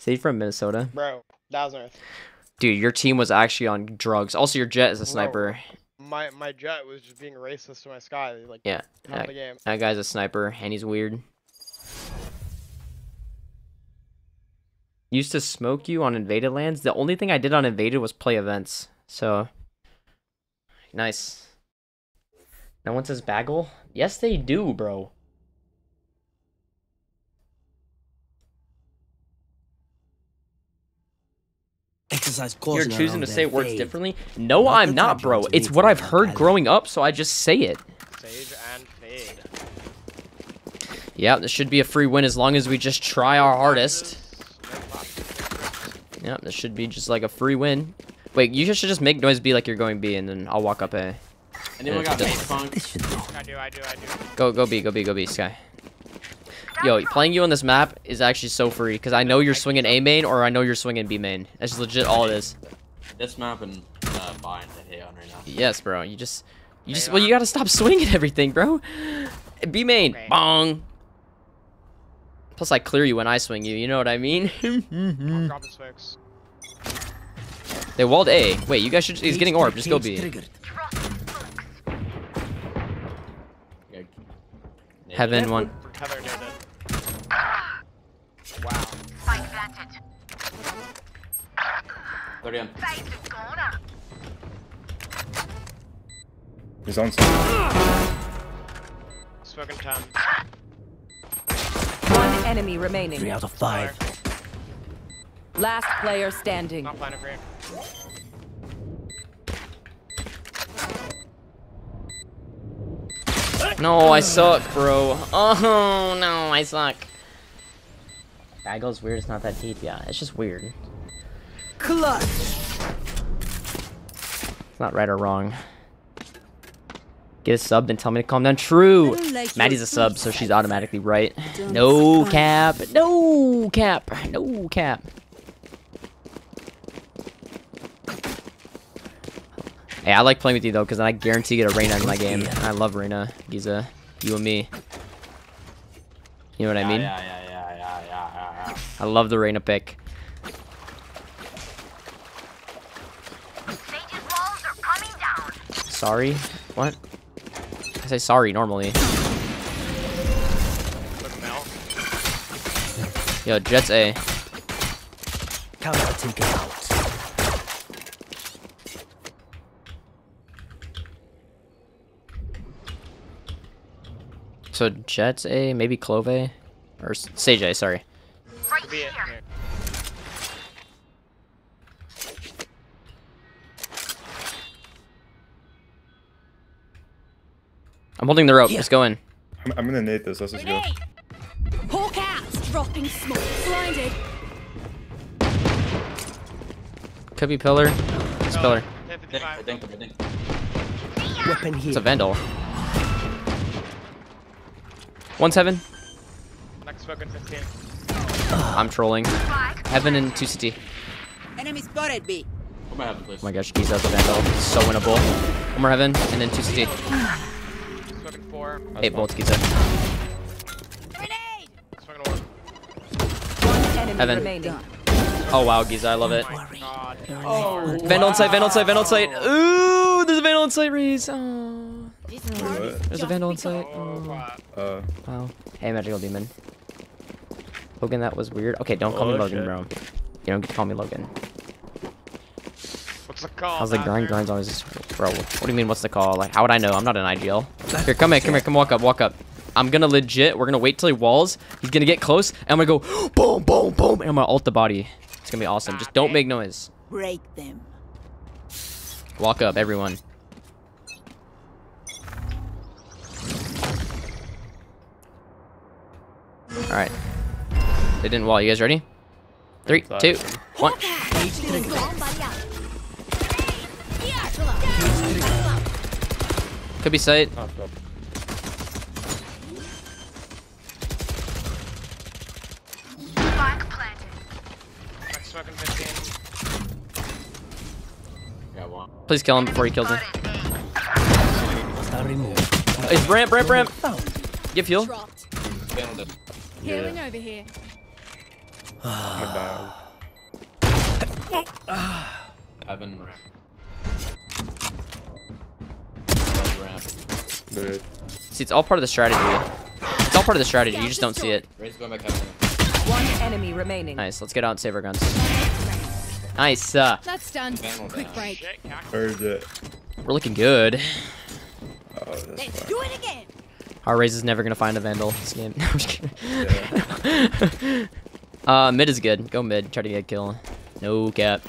Sage from Minnesota. Bro, that was Earth. Dude, your team was actually on drugs. Also, your Jett is a Bro. sniper. My my Jett was just being racist to my Skye. Like Yeah, yeah. the game. That guy's a sniper, and he's weird. Used to smoke you on invaded lands. The only thing I did on invaded was play events. So nice. No one says bagel. Yes, they do, bro. Exercise You're choosing to say their words faith. differently. No, Not I'm not, bro. It's what I've heard Valley. growing up, so I just say it. Sage and fade. Yeah, this should be a free win as long as we just try our hardest. Yeah, this should be just like a free win. Wait, you should just make noise B like you're going B, and then I'll walk up A. Anyone Yeah, got just- face funk? This should do. I do, I do, I do. Go, go B, go B, go B, Skye. Yo, playing you on this map is actually so free because I know you're swinging A main or I know you're swinging B main. That's legit all it is. This map and uh, bind I hate on right now. Yes, bro. You just, you just, well, uh, you gotta stop swinging everything, bro. B main, Okay. bong. Plus, I clear you when I swing you. You know what I mean? I'm dropping smokes. they walled A. Wait, you guys should. He's getting orb. Just go B. triggered. Heaven one. Thirty on. He's on site. Smoking 10. One enemy remaining. Three out of five. Last player standing. Not planning green. No, I suck, bro. Oh no, I suck. Bagel's weird. It's not that deep. Yeah, it's just weird. Clutch. It's not right or wrong. Get a sub, then tell me to calm down. True. Like Maddie's a sub, so she's automatically right. No start. cap. No cap. No cap. Hey, I like playing with you though, because I guarantee you get a Reyna in my game. I love Reyna, Geeza, you and me. You know what I mean? Yeah, yeah, yeah, yeah, yeah, yeah, I love the Reyna pick. Sorry? What? I say sorry normally. Yo, Jett's A. Counter taken out. So Jett's A, maybe Clove A? Or S- Sage A, sorry. Could be it. Here. I'm holding the rope. Yeah. Let's go in. I'm, I'm gonna nade this. Let's just go. Hawk out! Dropping smoke. Blinded. Could be pillar. It's pillar. I think, I think. Weapon here. It's a Vandal. One seven. Next smoking 15. I'm trolling. Heaven and 2 CT. Enemy spotted B. What am I having, please? Oh my gosh, Geeza out a Vandal. So winnable. One more Heaven, and then 2 CT. Smoking 4. Eight bolts, Geeza. Grenade! Smoking 1. One enemy Heaven. remaining. Oh wow, Geeza, I love it. Oh my. Oh, Vandal on site, Vandal on site, Vandal on site. Ooh, there's a Vandal on site, Reese. Oh, there's a Vandal on site. Oh, wow. Uh, wow. Hey, Magical Demon. Logan, that was weird. Okay, don't call me Oh, Logan, shit. bro. You don't get to call me Logan. What's the call? How's the grind? Badger? Grind's always this. Bro, what do you mean, what's the call? Like, how would I know? I'm not an IGL. Here, come here, come here, come walk up, walk up. I'm gonna legit, we're gonna wait till he walls. He's gonna get close, and I'm gonna go boom, boom, boom, and I'm gonna ult the body. It's gonna be awesome. Just don't make noise. Break them. Walk up, everyone. Alright. They didn't wall. You guys ready? Three, two, one. Could be sight. top, top. Next smoking 15. Got one. Please kill him before he kills me. It's ramp, ramp, ramp. Get fuel. Dropped. Vandal. Healing over here. I'm a Dude. See, it's all part of the strategy. It's all part of the strategy. You just don't see it. Raze's going back heaven. One enemy remaining. Nice. Let's get out and save our guns. Nice. Uh, That's done. Quick break. Shit, cactus. Or is it? we're looking good. Oh, Let's do it again. Our Raze is never gonna find a vandal this game. No, I'm just kidding. Yeah. uh, mid is good. Go mid. Try to get a kill. No cap.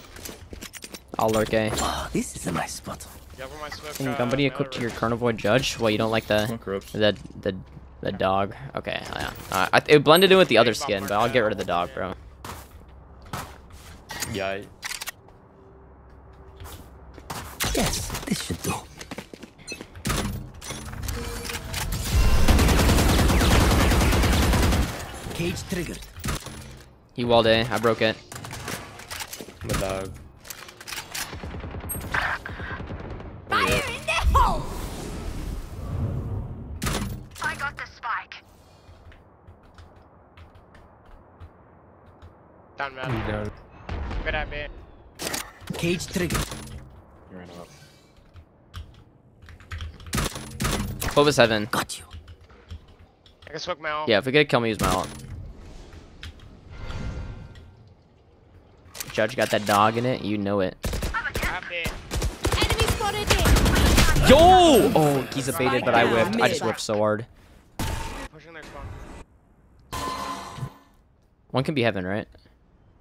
I'll lurk A. Oh, this is a nice spot. Yeah, where my smoke, Can uh, somebody mail to your room. carnivore judge? Well, you don't like the the the the dog. Okay, yeah. Uh, I, it blended in with the other skin, but I'll get rid of the dog, bro. Yikes. Yes, this should do. Cage triggered. He walled A. I broke it. I'm dog. In the hole. I got the spike. Down, man. Good at me. Cage trigger. He ran up. Clove's heaven. Got you. I can smoke mail. Yeah, if we get a kill me, use my ult. Judge got that dog in it. You know it. Yo! Oh, he's baited, but I whipped. I just whipped so hard. Pushing their spawn. One can be heaven, right?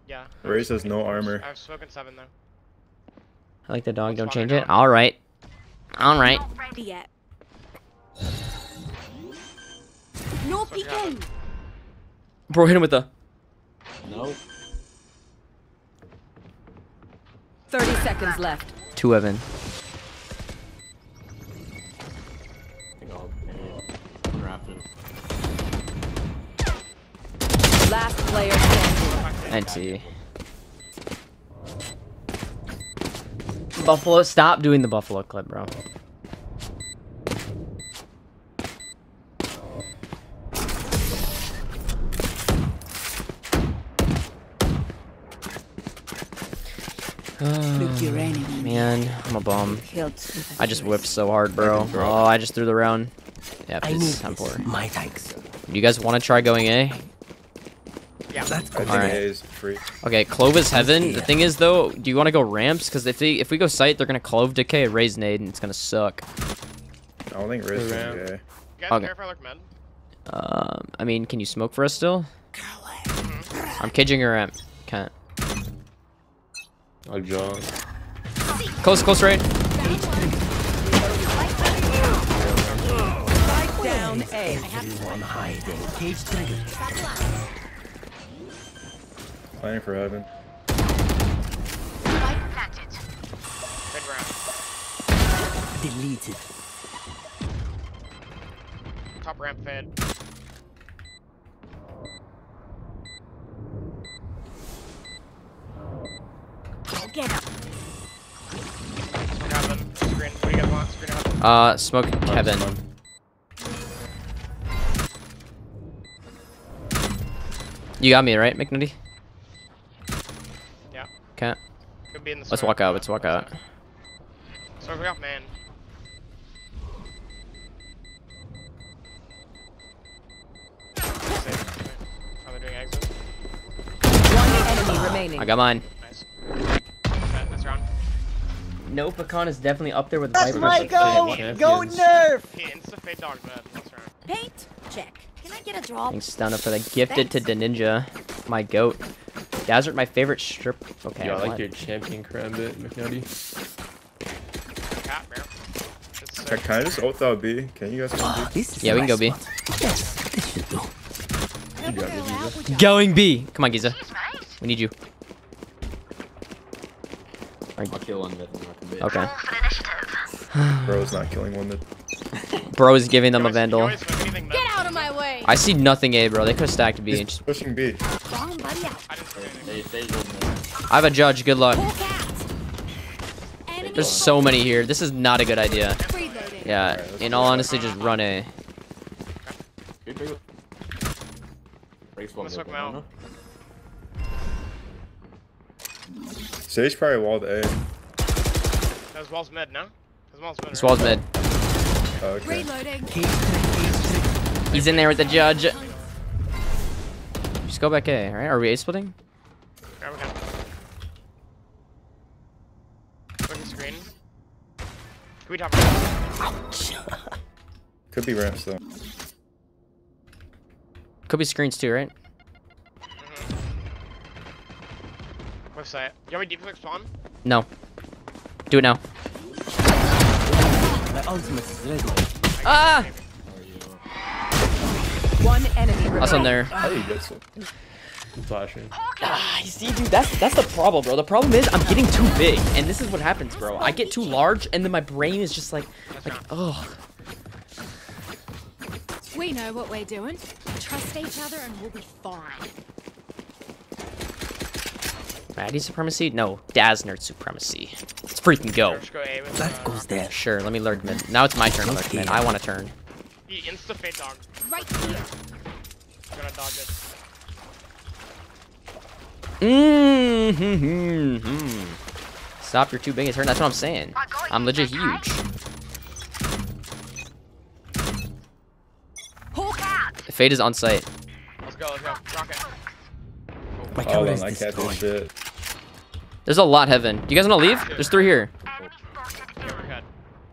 Yeah. Ray says no armor. I've spoken seven though. I like the dog. Don't change it it. All right. All right. Ready yet. No peeking. Bro, hit him with the. No. 30 seconds left. Two heaven. Last player standing. NT. Buffalo, stop doing the buffalo clip, bro. Look. Man, I'm a bum. Killed. I just whipped so hard, bro. Oh, I just threw the round. Yeah, I need please, time this. for. My thanks. You guys want to try going A? Yeah. Let's go. think Alright. Is free. Okay, Clove's Heaven. The thing is, though, do you want to go ramps? Because if they if we go site, they're gonna Clove Decay, Raze nade, and it's gonna suck. I don't think Raze's Ramp. gonna be A. You guys Okay. care if I look med? Um, I mean, can you smoke for us still? I'm caging your ramp. Can't. I'll jump. Close, close right. Down A. Everyone hiding. Cage triggered. Planning for heaven. Spike planted. Mid ramp. Deleted. Top ramp fade. Go get him. Smoke heaven. Screen. What do you guys want? Screen heaven. Uh, smoke heaven. You got me right, McNutty? Yeah. Can't. Could be in the Let's walk out. Let's walk out. So we got man. Are they doing exit? One enemy remaining. I got mine. Nice. Okay, nice round. No, Pecan is definitely up there with That's Viper. my go! Go nerf! He insta fade dog mid. Last round. Paint. Check. Can I get a drop? Thanks, Stunna, for the gifted to the ninja. My goat. Dazzard, my favorite strip. Okay, Yeah, I like what? your champion karambit, McNutty. Cat, bro. It's Can, can I just ult that B? Can you guys come Ah, B? Yeah, we can go nice B. Yes, this should do. You got me, Geeza. Going B. Come on, Geeza. We need you. I'll kill one mid and knock him bit. Okay. For initiative. Bro's not killing one mid. Bro is giving them a You vandal. always smoke anything mid. Get out of my way. I see nothing A, bro. They could have stacked B. He's Just- pushing B. Wrong buddy out. I didn't smoke anything. They stay holding mid. I have a judge. Good luck. Full cast. Enemy There's so many here. This is not a good idea. Yeah, Alright, let's in all honesty, just run A. Good, good. Breaks one Let's mid, look him out. no? Sage probably walled A. That was Wall's mid, no? That was Wall's mid. This wall's mid. Oh, okay. Reloading. Cage trigger. Cage trigger. He's in there with the judge. Just go back A, alright? Are we A splitting? Grab a gun. Looking screen. Can we top right? Could be ramps though. Could be screens too, right? Left side. You want me deep click spawn? No. Do it now. My ultimate is ready. Ah! One enemy remaining. Us on there. How do you get so? Flashing. Ah, you see, dude, that's that's the problem, bro. The problem is I'm getting too big, and this is what happens, bro. I get too large, and then my brain is just like, like, oh. We know what we're doing. Trust each other and we'll be fine. Maddie supremacy? No, Dasnerth supremacy. Let's freaking go. Just go A That goes there. Sure, let me lurk mid. Now it's my turn to lurk mid. I want to turn. He insta fade dog. Right here. I'm gonna dodge it. Mm-hmm. Stop your two biggest turn. That's what I'm saying. I'm legit huge. Hawk out. Fade is on site. Let's go, let's go. Rocket. My Hold camera is I can't destroyed. shit. There's a lot heaven. You guys want to leave? There's three here.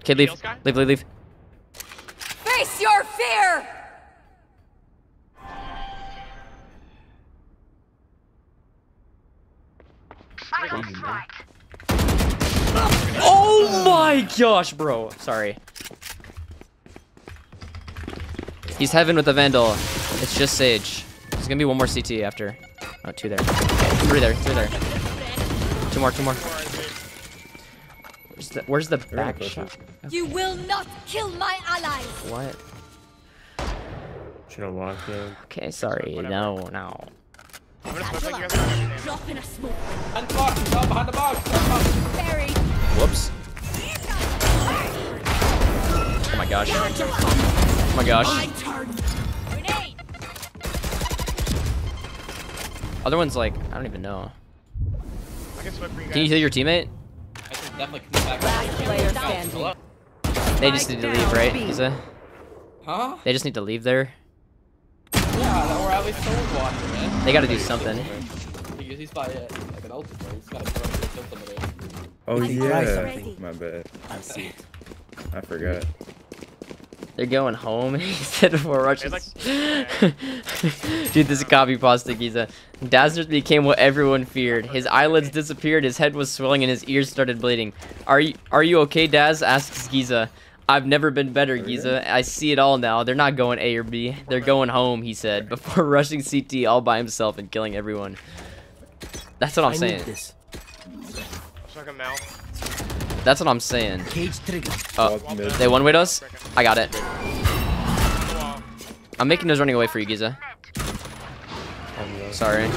Okay, leave. Leave, leave, leave. Face your fear! Oh my gosh, bro. Sorry. He's heaven with the Vandal. It's just Sage. There's gonna be one more CT after. Oh, two there. Three there, three there. Two more, two more. Where's the, where's the back push shot? You will not kill my allies. What? Should have locked in. Okay, sorry. No, no. I'm gonna smoke like you guys are Drop in a smoke. Behind the box, he's not behind the box. Buried. Whoops. Oh my gosh. Oh my gosh. Other one's like, I don't even know. Can you guys. Can you heal your teammate? I can definitely come back. Last player standing. They just need to leave, right? Geeza? Huh? They just need to leave there. Yeah, or at least someone's watching, man. They gotta do something. He's by uh, like an ultimate. He's gotta put up with something. Oh I can try yeah. something. My bad. I'll see it. I forgot. They're going home. he said before Russians. like- Dude, this is copy pasta Geeza. Dazzler became what everyone feared. His eyelids disappeared, his head was swelling, and his ears started bleeding. Are you are you okay, Daz? asks Geeza. I've never been better, oh, Geeza. I see it all now. They're not going A or B. They're going home, he said, before rushing CT all by himself and killing everyone. That's what I'm I saying. this. Smoke a Mel. That's what I'm saying. Cage trigger. Oh, they one way us? I got it. I'm making those running away for you, Geeza. Sorry.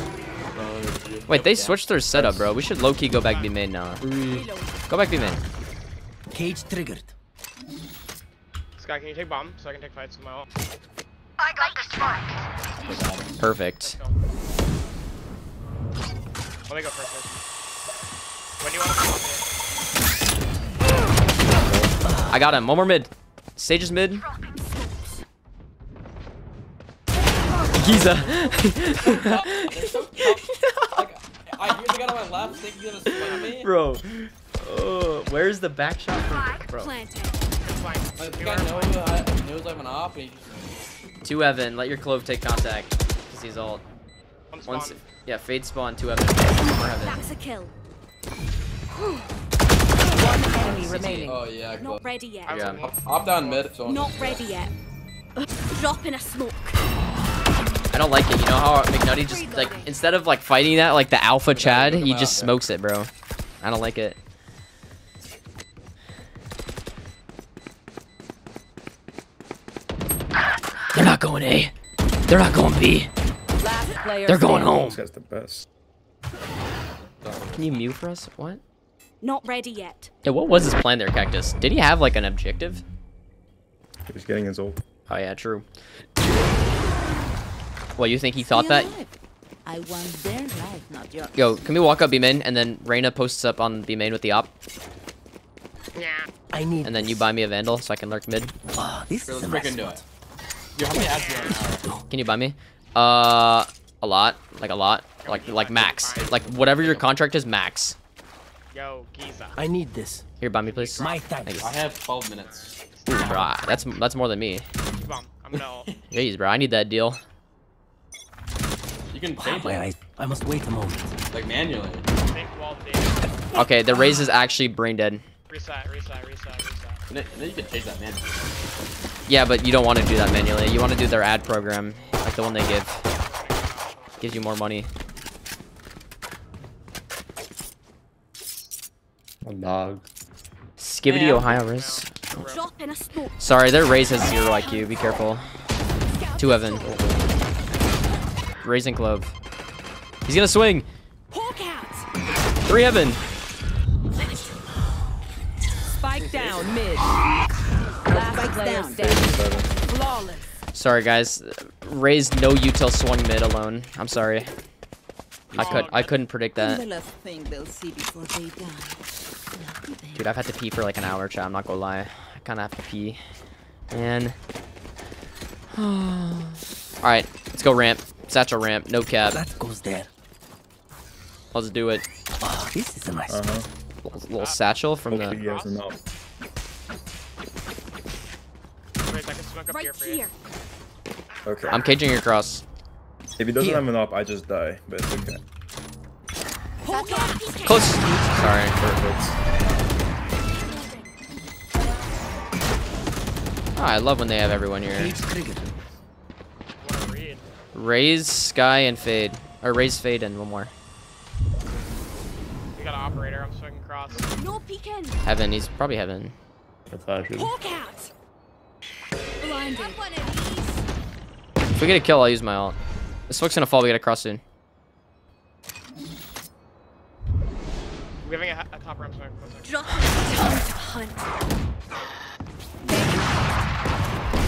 Wait, they switched their setup, bro. We should low-key go back B main now. Go back B main. Cage triggered. Skye, can you take bomb so I can take fights with my ult? I got the spike. Perfect. Let's go. Let me go first. first. When do you want to come up I got him. One more mid. Sage is mid. Geeza. Like, I hear the guy on my left thinking he's gonna swing at me. bro. Oh, where's the back shot from bro? Planted. Like, guy knows, I, uh, knows I'm an op, and he just Two Evan. Let your clove take contact. Cause he's all. One spawn. Once. Yeah, fade spawn. Two Evan. More Evan. That's a kill. One enemy remaining. Oh yeah, go. Not ready yet. Yeah. on one. Op down mid, so Not ready yet. Drop in a smoke. I don't like it. You know how McNutty just like instead of like fighting that like the alpha Chad, he just smokes it, bro. I don't like it. Not going A. They're not going B. They're going standing. home. This guy's the best. Can you mute for us? What? Not ready yet. Yeah, what was his plan there, Cactus? Did he have like an objective? He was getting his ult. Oh yeah, true. Well, you think he thought that? I want their life, not yours. Yo, can we walk up B main and then Reyna posts up on B main with the op, Yeah. I need. and then you buy me a vandal so I can lurk mid. Oh, this Let's is a nice freaking do it. Yo, how many ads do you have now? Can you buy me? Uh, a lot, like a lot, like like max, like whatever your contract is, max. Yo, Geeza. I need this. Here, buy me, please. My Thank thanks. I have 12 minutes. Ooh, bro, that's that's more than me. I'm gonna. Jeez, bro, I need that deal. You can change my it, eyes. I must wait a moment. like manually. Think wall data. Okay, the Raze is actually brain dead. Reset, reset, reset, reset. And then, you can change that manually. Yeah, but you don't want to do that manually. You want to do their ad program, like the one they give. Gives you more money. A dog. Skibbity Yeah. Ohio Riz. Drop in a smoke. Sorry, their Raze has zero IQ. Be careful. Two Evan. Raising Clove. He's gonna swing. Three Evan. Last down. Flawless. Sorry guys. Raze no util swung mid alone. I'm sorry. I could I couldn't predict that. last thing they'll see before they die. Lucky them. Dude, I've had to pee for like an hour, chat. I'm not gonna lie. I kinda have to pee. Man. Alright, let's go ramp. Satchel ramp, no cap. That goes there. Let's do it. Oh, this is a nice Uh huh. Little, little satchel from Hopefully the. He has enough. Wait, I can smoke up here Right for you. here. Okay. I'm caging your cross. if he doesn't Here. have enough, I just die. But it's okay. Close. Sorry. Perfect. Oh, I love when they have everyone here. Cage triggered. What a read. Raze, Skye, and Fade. Or Raze, Fade, and one more. We got an operator. I'm swinging cross. No peeking. Heaven. He's probably Heaven. I flash it. Hawk. Blinded. If we get a kill, I'll use my ult. This smoke's gonna fall. We gotta cross soon. We're giving a, a top ramp smoke. One second. Drop it. Time to hunt.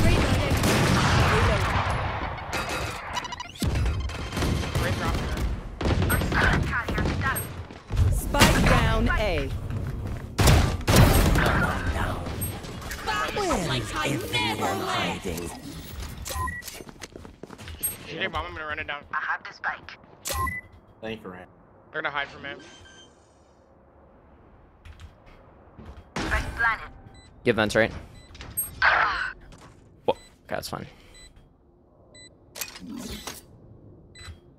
Reloading. Great drop here. Spike down A. Where is everyone hiding? GJ bomb, I'm gonna run it down. I have the spike. Thank you for ramp. They're gonna hide from him. Spike planted. Give vents, right? Ah. Whoa. Okay, that's fine.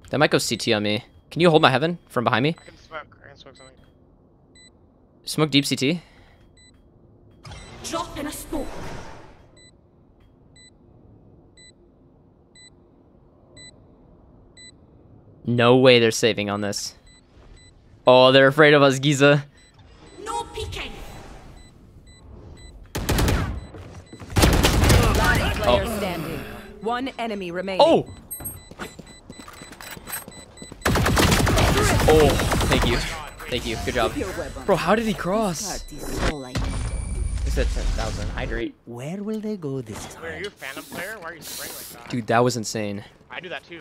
That might go CT on me. Can you hold my Heaven from behind me? I can smoke. I can smoke something. Smoke deep CT. No way they're saving on this. Oh, they're afraid of us, Geeza. No peeking. Last player Oh. standing. One enemy remaining. Oh! Oh, thank you. Thank you. Good job. Bro, how did he cross? Heart is all I need. It's at 10,000. Hydrate. Where will they go this Wait, are time? you a Phantom player? Why are you spraying like that? Dude, that was insane. I do that too.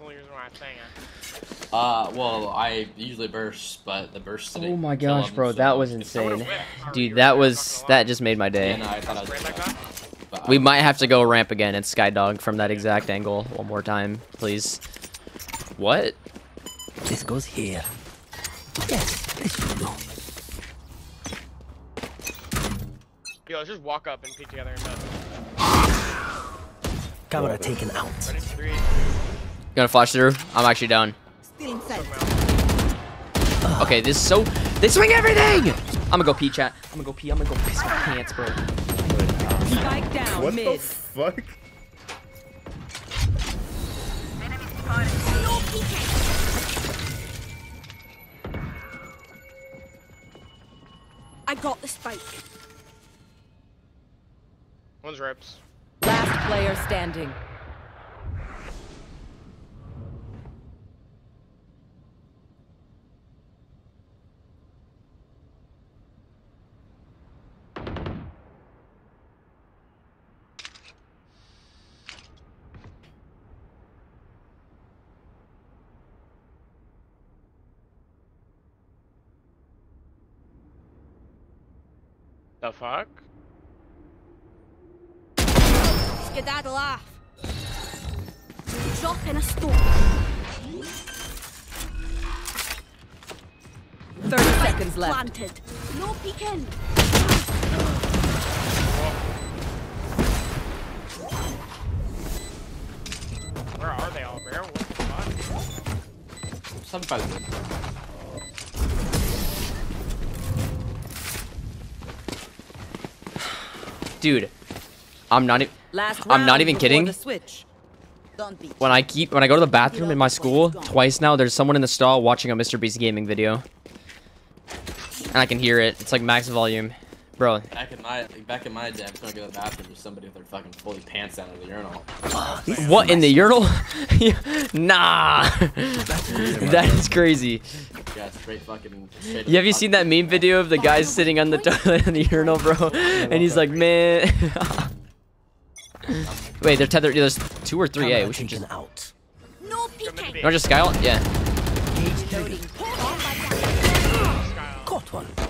That's the only reason why I'm saying it. Uh, well, I usually burst, but the burst Oh didn't my kill gosh, him, bro, so that was insane. Dude, that was that just made my Yeah, day. no, I thought I was Sprayed like gonna- that? but We might have to go ramp again and Skydog from that exact angle one more time, please. What? This goes here. Yes, this should do. Yo, let's just walk up and peek together in bed. Camera taken out. Ready? Three. You gonna flash through? I'm actually down. Okay, this is so they swing everything! I'm gonna go pee chat. I'm gonna go pee. I'm gonna go piss my pants, bro. Spike down What the fuck? I got the spike. One's rips. Last player standing. The fuck? Skedaddle off. Drop in a storm. 30 seconds left. Planted. No peeking. Where are they all, bro? What the fuck? Some five Dude, I'm not even. Last I'm not even kidding. When I keep when I go to the bathroom in my school twice now, there's someone in the stall watching a Mr. Beast gaming video, and I can hear it. It's like max volume, bro. Back in my back in my day, I'm trying to go to the bathroom. There's somebody with their fucking fully pants down in the urinal. What in the urinal? nah, that is crazy. Yeah, straight fucking. Straight Yeah, have you seen that meme video of the guy sitting on the toilet in the urinal, bro? And he's like, man. Wait, they're tethered. There's two or three A. We should taken just. out. No peeking. You want just skyline? Yeah. Caught one.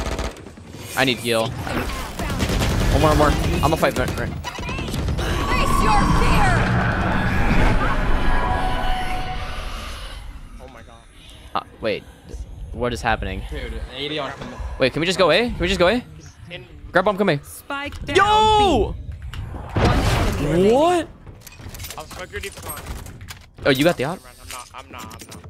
I need heal. One more, one more. I'm gonna fight. Right. right. Face your fear. Oh my god. Uh, wait. What is happening? Dude, 80 on commit. Wait, can we just go away? Can we just go away? Grab bomb, come A. Spike down. Yo! B. One enemy remaining. What? I'll smoke your deep spawn. Oh, you got the op? I'm not. I'm not. I'm not.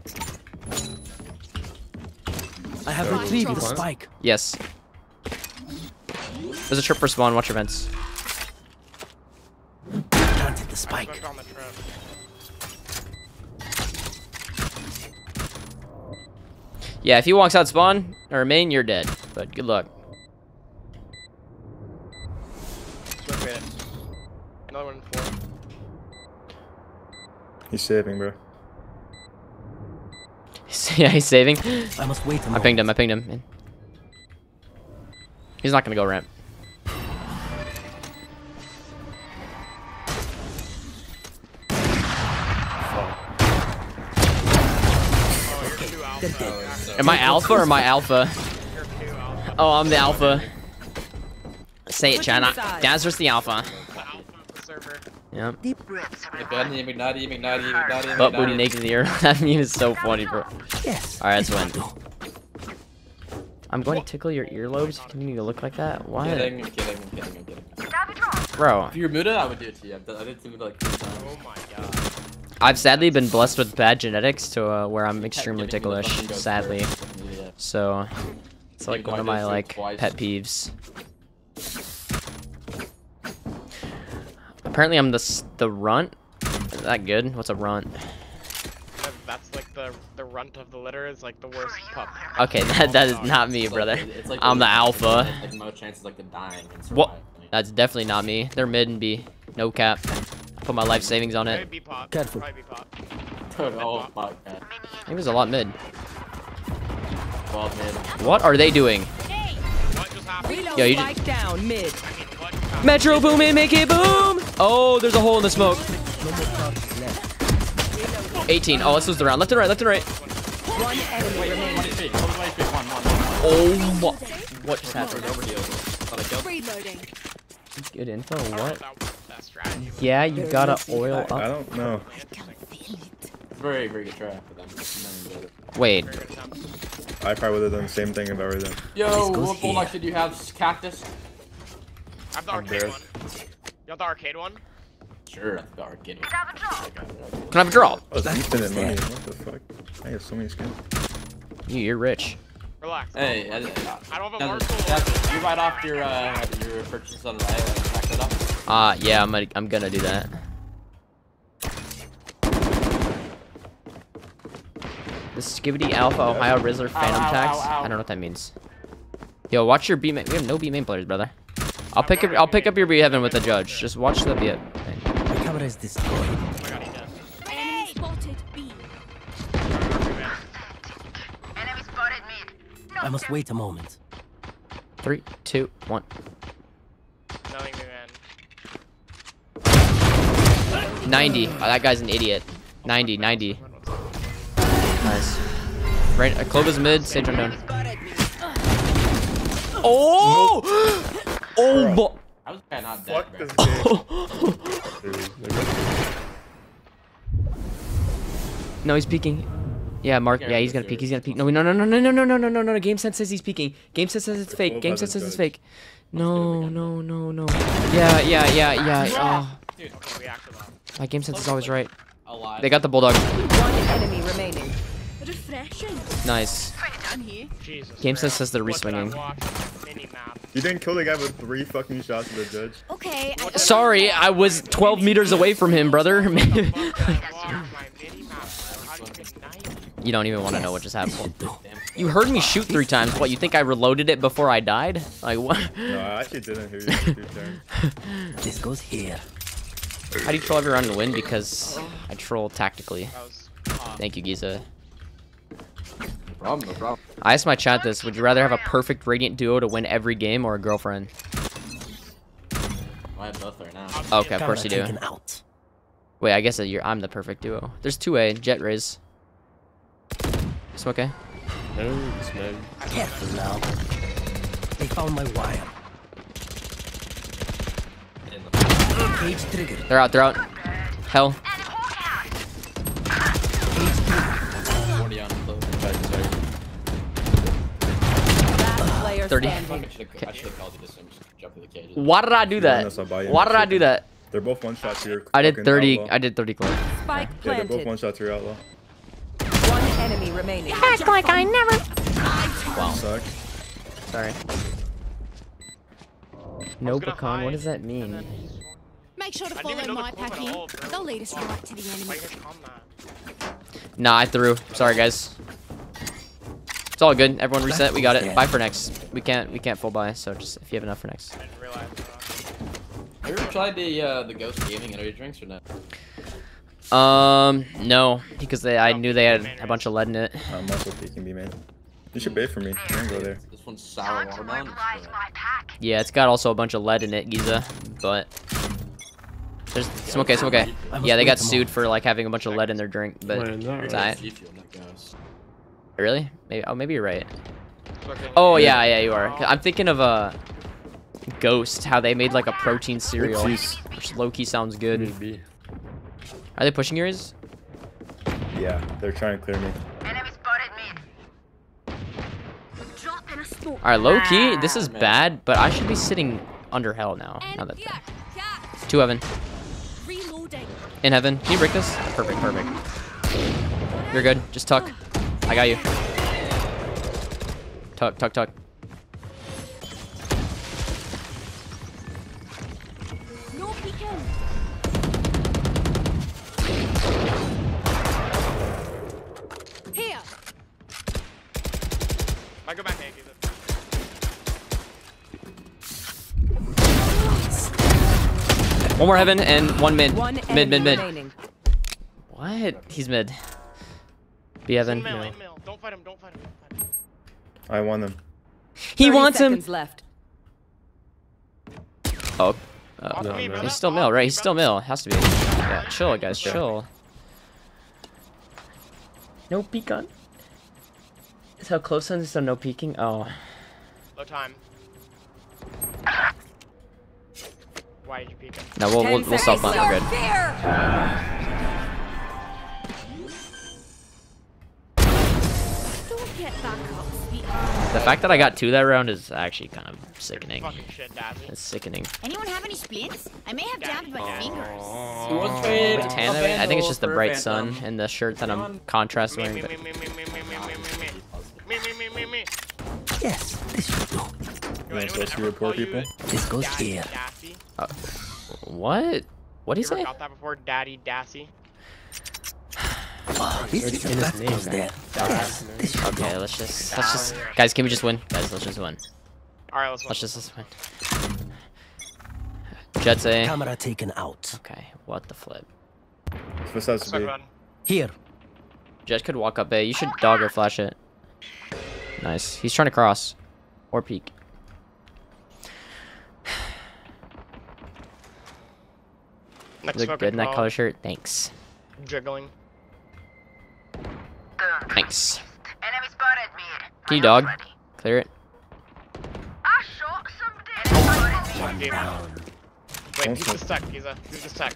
I have retrieved the spike. Yes. There's a trip for spawn. Watch your vents. Planted the I spike. on the trip. Yeah, if he walks out spawn or main, you're dead. But good luck. Another one in four. He's saving, bro. yeah, he's saving. I must wait a I moment. pinged him. I pinged him. He's not gonna go ramp. Oh, you're two alpha. Am I alpha or am I alpha? You're two alpha. Oh, I'm the alpha. Say it, Switch China. inside. Dazzler's the alpha. The alpha of the server. Yep. Butt booty naked in the air. that meme is so funny, bro. Yes. Alright, that's win. Go. I'm going to tickle your earlobes. You continue to look like that. Why? Kidding, I'm kidding, I'm kidding, I'm kidding. Bro, If you were muted, I would do it to you. I've did to Muda like three times. Oh my god. I've sadly been blessed with bad genetics to uh, where I'm extremely ticklish. Sadly, so it's like one of my like pet peeves. Apparently, I'm the the runt. Is that good? What's a runt? That- That's like the the runt of the litter is like the worst pup. Okay, that that is not me, It's like- brother. it's like I'm the alpha. Like most chances like the dying What? That's definitely not me. They're mid and B. No cap. I put my life savings on it. be pop. Careful. Probably be pop. Dude, oh my. I think there's a lot mid. Well, man. What are they doing? What? Yo, you just down mid. I mean, what just happened? Metro Boomin make it boom. Oh, there's a hole in the smoke. 18. Oh, this was the round. Left and right. Left and right. One enemy remaining. Oh my. What just happened? Overheal. Thought I killed. Reloading. Good info. I don't know What? if that, that strategy was Yeah, you gotta oil up. I don't know. Very, very good try for them. And then, Wait. very good attempt. I probably would have done the same thing if I were them. Yo, what bulldog did you have? Cactus? I have the arcade one. You want the arcade one? Sure, I think the arcade. Can I have a draw? Oh, it's infinite money. What the fuck? I have so many skins. You, you're rich. Relax. Hey, I, I don't have a That's- Marshall. that's- you write off your uh, your purchase on the right and back that up. Uh, yeah, I'm gonna, I'm gonna do that. The Skibidi Alpha Ohio Rizzler Phantom ow, ow, Tax. ow. I don't know what that means. Yo, watch your B main. We have no B main players, brother. I'll pick up. I'll pick up your B heaven with the judge. Just watch the B. My camera is destroyed. Oh my god, he does. Enemy spotted. B. Enemy spotted mid. I must wait a moment. Three, two, one. Nothing new end. 90. Oh, that guy's an idiot. 90, 90. Nice. Right, uh, Clova's mid, Sage unknown. Oh! Oh, bo- How is that not dead, Fuck this game. no, he's peeking. Yeah, Mark. Yeah, he's gonna peek. He's gonna peek. No, no, no, no, no, no, no, no, no, no, no. Game sense says he's peeking. Game sense says it's fake. Game sense says it's fake. No, no, no, no. Yeah, yeah, yeah, yeah. Oh, Dude, okay, we acted up. my game sense is always right. They got the bulldog. One enemy remaining. Refreshing. Nice. Done here. Jesus. Game sense says they're What reswinging. watch? Mini map. You didn't kill the guy with three fucking shots of the judge. Okay. I Sorry, I was 12 meters away from him, brother. Fuck, I watched my mini map, bro. How do you get 90? you don't even want to know what just happened. You heard me shoot three times. What, you think I reloaded it before I died? Like, what? No, I actually didn't hear you for two. This goes here. How do you troll every round and win? Because I troll tactically. Thank you, Geeza. No problem, no problem. I asked my chat this. Would you rather have a perfect Radiant duo to win every game or a girlfriend? I have both right now. Okay, of course you do. taken out. Wait, I guess that you're, I'm the perfect duo. There's 2A, Jett Raze. Smoke A. No, it's no. Careful now. They found my wire. The Cage triggered. They're out, they're out. Hell. 30. Why did I do that? Why did I do that? They're both one shots here. I did 30. I did 30 close. Spike yeah, they're both one shots here, outlaw. One enemy remaining. Act like I never. Wow. Suck. Sorry. No pecan. What does that mean? Make sure to follow my packing. They'll lead us right to the enemy. Nah, I threw. Sorry, guys. It's all good. Everyone reset. We got it. Buy for next. We can't. We can't full buy. So just if you have enough for next. I didn't realize. Have you ever tried the uh, the Ghost Gaming energy drinks or not? Um, no, because they. I knew they had a bunch of lead in it. I'm also peeking B, man. You should bait for me. Don't go there. This one's sour watermelon. mobilize It's good. my pack. Yeah, it's got also a bunch of lead in it, Geeza. But there's smoke. Okay, smoke. Okay. Yeah, they got sued for like having a bunch of lead in their drink. But Why it's alright. G Fuel, not Ghost. Really? Maybe. Oh, maybe you're right. Oh yeah, yeah, you are. I'm thinking of uh, Ghost. How they made like a protein cereal, Oopsies. which low key sounds good. Maybe. Are they pushing yours? Yeah, they're trying to clear me. Enemy spotted mid. Drop in a smoke. All right, low key. This is man. bad, but I should be sitting under hell now. Now that yeah, yeah. two heaven Reloading. in heaven. Can you break this? Perfect, perfect. You're good. Just tuck. I got you. Tuck, tuck, tuck. No. Here. I go back and. One more heaven and one mid. One Mid, mid, mid. remaining. What? He's mid. Be In heaven. mill, in mill. Don't fight him. Don't fight him. Don't fight him. I won them. He wants him. seconds left. Oh. Uh, of me, no. he's still Off mill, right? He's still brother. mill. Has to be. Yeah, chill, guys. Chill. No peeking. Is how close on so no peeking? Oh. Low time. Why did you peek him? No, we'll we'll, Ten we'll self seconds hunt. We're left. good. The fact that I got two that round is actually kind of sickening. Shit, it's sickening. Anyone have any splints? I may have dabbed my oh. fingers. It's anime. I think it's just the bright sun and the shirt that I'm contrast wearing. But... Yes, this will do. Am I supposed to poor people? This goes here. Uh, what? What do you say? Got that before, Daddy Dassy. Oh, this is in his name, goes there. Yes, this. Okay, let's just let's just guys. Can we just win? Guys, let's just win. Alright, let's Let's just let's win. Jett's A. Camera taken out. Okay, what the flip? This has to be. Here. Jett could walk up A. You should dog or flash it. Nice. He's trying to cross. Or peek. Next Look good in that color shirt. Thanks. Jiggling. Nice. Can you dog? Clear it. Wait, he's stuck. He's, a, he's stuck.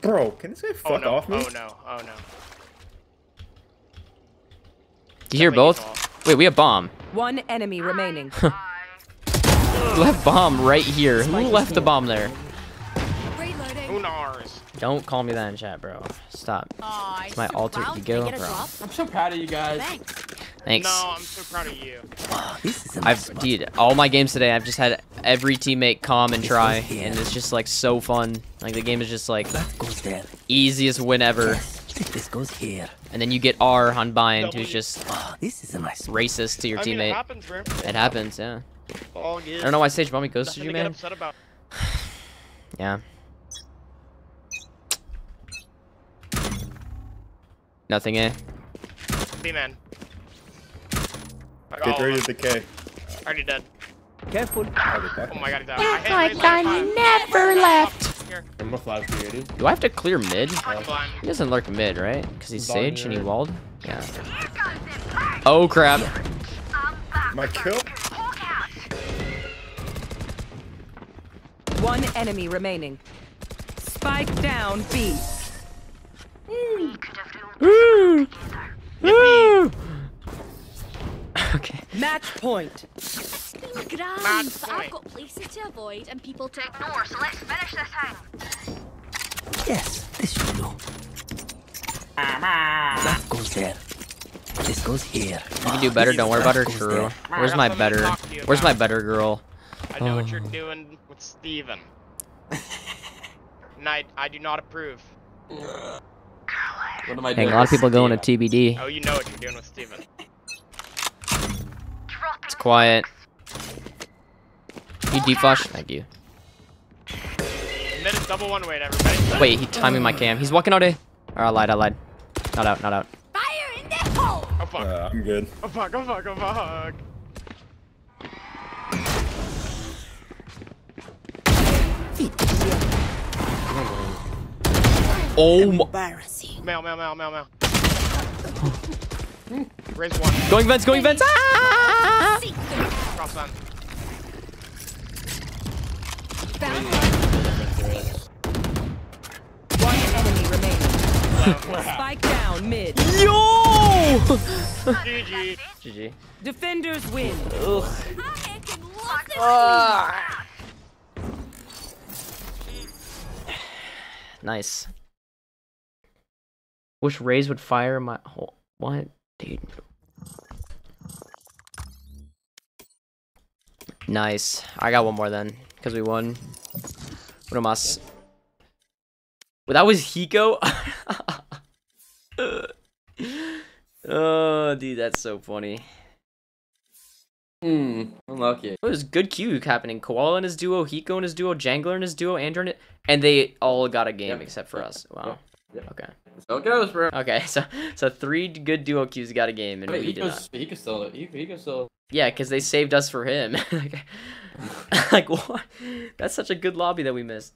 Bro, can this guy oh, fuck oh, no. off me? Oh no, oh no. You hear both? Wait, we have bomb. One enemy remaining. left bomb right here. Who left the bomb there? Reloading. Unars. Don't call me that in chat, bro. Stop. Oh, my alter ego, bro. I'm so proud of you guys. Thanks. Thanks. No, I'm so proud of you. This is a nice I've, dude, all my games today, I've just had every teammate come and try, and it's just like so fun. Like the game is just like goes there. easiest win ever. Yes, this goes here. And then you get R on Bind, W. who's just this is a nice racist to your I mean, it teammate. happens. It happens, yeah. I don't know why Sage Mommy ghosted Nothing you, man. upset about. Yeah. Nothing, eh? B man. Get oh, ready to decay. already dead. Careful. Oh my god, he's out. I hit like I never left. I'm gonna flash you. Do I have to clear mid? I'm. He doesn't lurk mid, right? Because he's Blind Sage and he walled? Yeah. Oh, crap. My kill? One enemy remaining. Spike down B. Woo! Woo! Okay. Match point. Grand, Mad but I've got places to avoid and people to Take more, so let's finish this thing. Yes, this should do. That goes there. This goes here. You can do better, don't worry about her crew. Where's my better? talk to you Where's my better girl? I know what you're Oh. doing with Steven. and I, I do not approve. What am I Dang, doing? a lot of people going to TBD. Oh, you know what you're doing with Steven. It's quiet. You deep flash? Thank you. Mid is double one weight, everybody. Wait, he timing my cam. He's walking out A. Or I lied, I lied. Not out, not out. fire in the hole. Oh fuck. Uh, I'm good. Oh fuck, oh fuck, oh fuck. Oh my. Embarrassing. Mail, mail, mail, mail, mail. Raze one. Going vents, going vents. Ah! Cross on. Found One enemy remaining. Spike down mid. Yo! GG. GG. Defenders win. I can Nice. Wish Raze would fire my whole. What? Dude. Nice. I got one more then. Because we won. What Uno más. Well, that was Hiko? oh, dude, that's so funny. Hmm, unlucky. It was good queue happening. Koala in his duo, Hiko in his duo, Jangler in his duo, Andrew in it, and they all got a game Yep. except for us. Wow. Yep. Okay. So it goes, bro. Okay, so so three good duo queues got a game, and Wait, we he did not. he can still, he, he can still. Yeah, because they saved us for him. like, like what? That's such a good lobby that we missed.